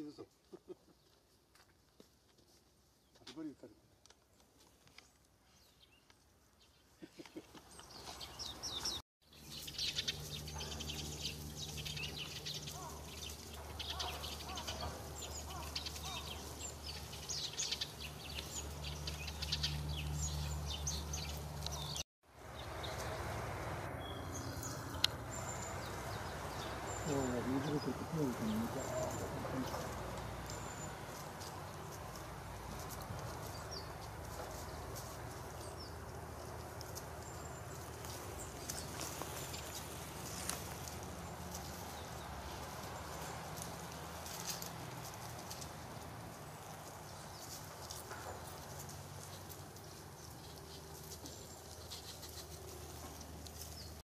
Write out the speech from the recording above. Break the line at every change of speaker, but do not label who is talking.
死ぬぞ。バリバリ撃たれる
水が出てくるかな